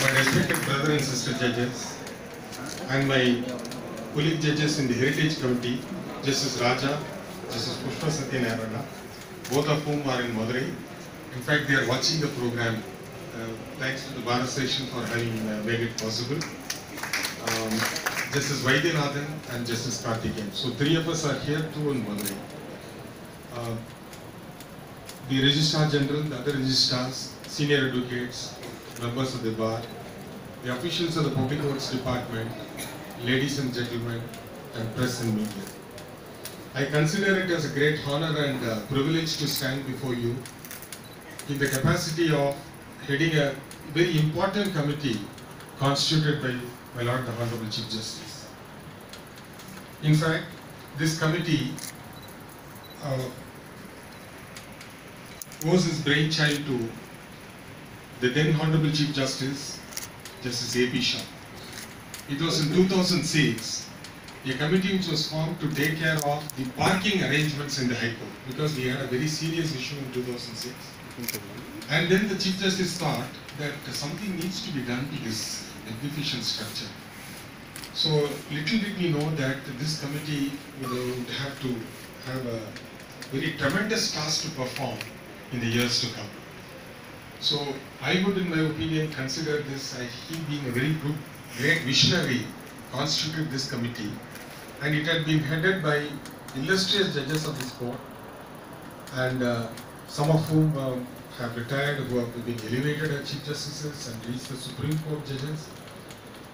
My respected brother and sister judges, and my colleague judges in the Heritage Committee, Justice Raja, Justice Pushpa Satyanarayana, both of whom are in Madurai. In fact, they are watching the program. Uh, thanks to the Bar Association for having uh, made it possible. Um, Justice Vaidyanathan and Justice Karthikeyan. So three of us are here, two in Madurai. The Registrar General, the other registrars, senior advocates, members of the bar, the officials of the Public Works Department, ladies and gentlemen, and press and media. I consider it as a great honor and uh, privilege to stand before you in the capacity of heading a very important committee constituted by my Lord the Honorable Chief Justice. In fact, this committee uh, owes his brainchild to the then Honorable Chief Justice, Justice A.P. Shah. It was in 2006, a committee which was formed to take care of the parking arrangements in the High Court because we had a very serious issue in 2006. And then the Chief Justice thought that something needs to be done to this magnificent structure. So little did we know that this committee would have to have a very tremendous task to perform in the years to come. So I would, in my opinion, consider this as he being a very good, great visionary, constituted this committee, and it had been headed by illustrious judges of this court, and uh, some of whom um, have retired, who have been elevated as chief justices and reached the Supreme Court judges.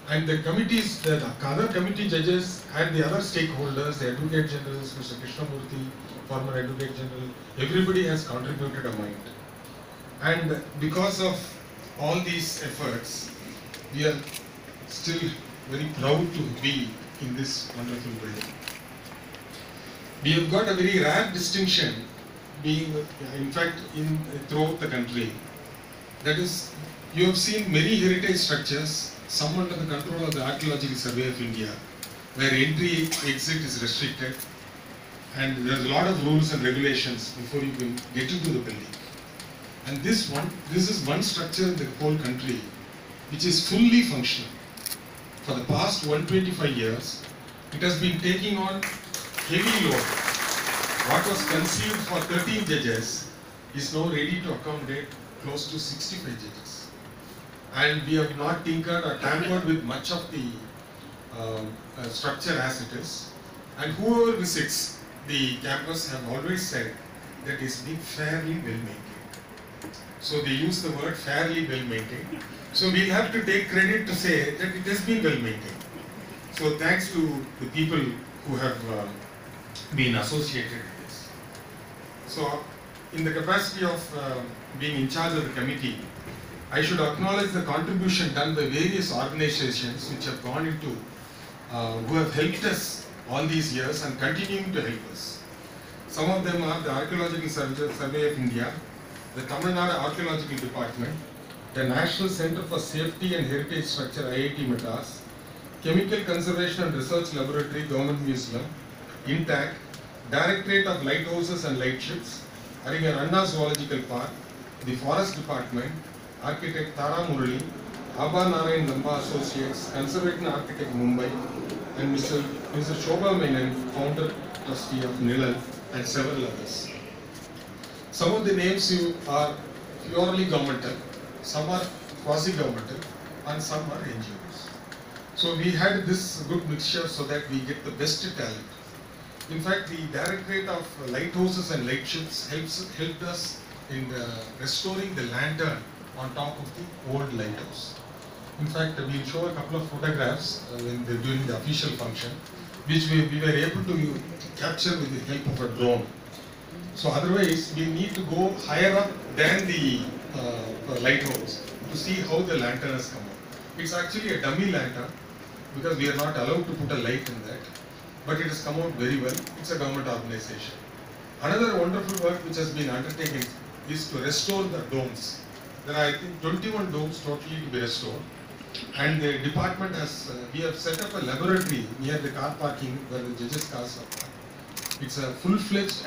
And the committees, the other committee judges and the other stakeholders, the Advocate General, Mr. Krishnamurthy, former Advocate General, everybody has contributed a mind. And because of all these efforts, we are still very proud to be in this wonderful building. We have got a very rare distinction being, in fact, in throughout the country. That is, you have seen many heritage structures, some under the control of the Archaeological Survey of India, where entry exit is restricted, and there's a lot of rules and regulations before you can get into the building. And this one, this is one structure in the whole country which is fully functional. For the past 125 years, it has been taking on heavy load. What was conceived for 13 judges is now ready to accommodate close to 65 judges. And we have not tinkered or tampered with much of the um, uh, structure as it is. And whoever visits the campus have always said that it's been fairly well maintained. So they use the word fairly well maintained. So we'll have to take credit to say that it has been well maintained. So thanks to the people who have uh, been associated with this. So in the capacity of uh, being in charge of the committee, I should acknowledge the contribution done by various organizations which have gone into, uh, who have helped us all these years and continuing to help us. Some of them are the Archaeological Survey of India, the Tamil Nadu Archaeological Department, the National Center for Safety and Heritage Structure IIT Madras, Chemical Conservation and Research Laboratory Government Museum, INTACH, Directorate of Lighthouses and Lightships, Arignar Anna Zoological Park, the Forest Department, Architect Tara Murali, Abha Narayan Lambah Associates, Conservation Architect Mumbai, and Mr. Mr. Shobha Menon, founder trustee of Nizhal, and several others. Some of the names you are purely governmental, some are quasi-governmental, and some are NGOs. So we had this good mixture so that we get the best talent. In fact, the Directorate of Lighthouses and Lightships helps helped us in the restoring the lantern on top of the old lighthouse. In fact, we'll show a couple of photographs uh, the, during the official function, which we, we were able to capture with the help of a drone. So otherwise, we need to go higher up than the uh, lighthouse to see how the lantern has come out. It's actually a dummy lantern because we are not allowed to put a light in that. But it has come out very well. It's a government organization. Another wonderful work which has been undertaken is to restore the domes. There are, I think, 21 domes totally to be restored. And the department has, uh, we have set up a laboratory near the car parking where the judges' cars are parked. It's a full-fledged